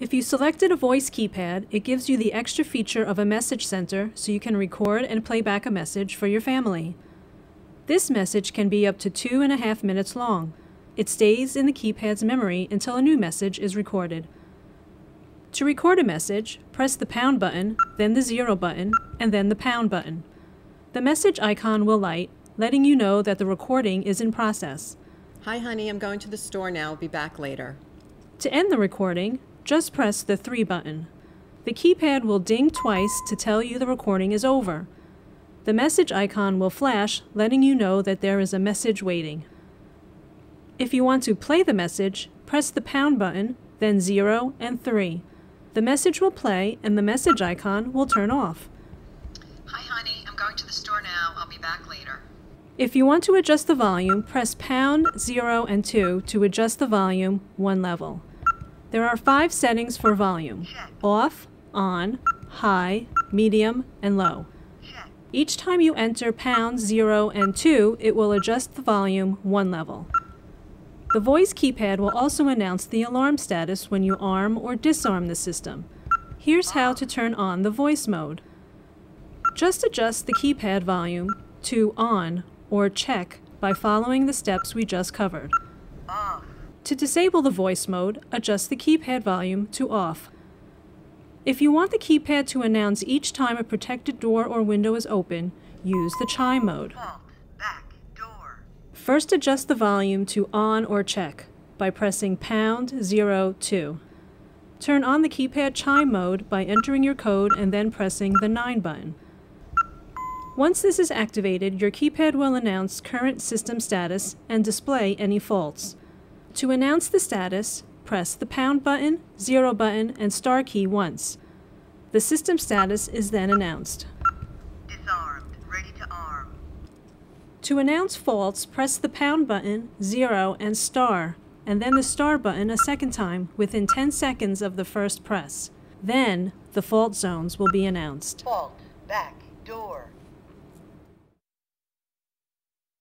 If you selected a voice keypad, it gives you the extra feature of a message center so you can record and play back a message for your family. This message can be up to two and a half minutes long. It stays in the keypad's memory until a new message is recorded. To record a message, press the pound button, then the zero button, and then the pound button. The message icon will light, letting you know that the recording is in process. Hi, honey, I'm going to the store now. I'll be back later. To end the recording, just press the 3 button. The keypad will ding twice to tell you the recording is over. The message icon will flash, letting you know that there is a message waiting. If you want to play the message, press the pound button, then 0 and 3. The message will play and the message icon will turn off. Hi, honey. I'm going to the store now. I'll be back later. If you want to adjust the volume, press pound, 0, and 2 to adjust the volume one level. There are five settings for volume off, on, high, medium, and low. Each time you enter pound, 0, and 2, it will adjust the volume one level. The voice keypad will also announce the alarm status when you arm or disarm the system. Here's how to turn on the voice mode. Just adjust the keypad volume to on or check by following the steps we just covered. To disable the voice mode, adjust the keypad volume to off. If you want the keypad to announce each time a protected door or window is open, use the chime mode. First adjust the volume to on or check by pressing pound 02. Turn on the keypad chime mode by entering your code and then pressing the 9 button. Once this is activated, your keypad will announce current system status and display any faults. To announce the status, press the pound button, zero button, and star key once. The system status is then announced. Disarmed. Ready to arm. To announce faults, press the pound button, zero, and star, and then the star button a second time within 10 seconds of the first press. Then, the fault zones will be announced. Fault. Back door.